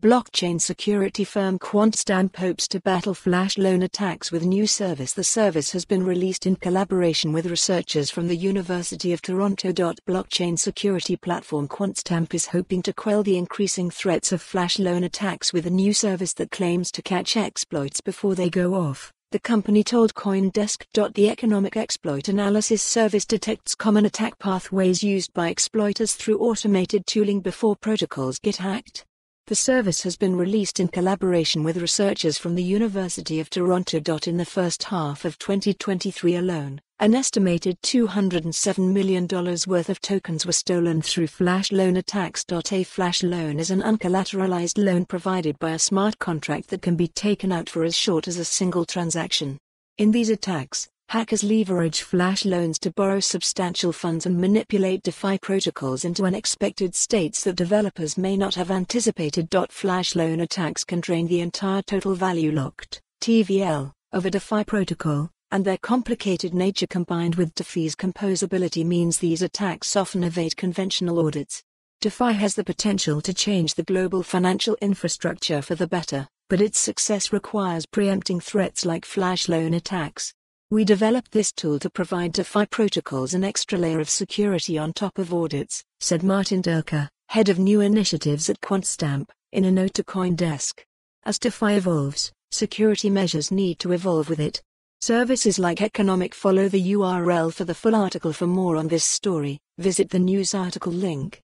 Blockchain security firm QuantStamp hopes to battle flash loan attacks with new service. The service has been released in collaboration with researchers from the University of Toronto. Blockchain security platform QuantStamp is hoping to quell the increasing threats of flash loan attacks with a new service that claims to catch exploits before they go off. The company told Coindesk. The economic exploit analysis service detects common attack pathways used by exploiters through automated tooling before protocols get hacked. The service has been released in collaboration with researchers from the University of Toronto. In the first half of 2023 alone, an estimated $207 million worth of tokens were stolen through flash loan attacks. A flash loan is an uncollateralized loan provided by a smart contract that can be taken out for as short as a single transaction. In these attacks, Hackers leverage flash loans to borrow substantial funds and manipulate DeFi protocols into unexpected states that developers may not have anticipated. Flash loan attacks can drain the entire total value locked (TVL) of a DeFi protocol, and their complicated nature combined with DeFi's composability means these attacks often evade conventional audits. DeFi has the potential to change the global financial infrastructure for the better, but its success requires preempting threats like flash loan attacks. We developed this tool to provide DeFi protocols an extra layer of security on top of audits, said Martin Derka, head of new initiatives at QuantStamp, in a note to Coindesk. As DeFi evolves, security measures need to evolve with it. Services like Economic follow the URL for the full article. For more on this story, visit the news article link.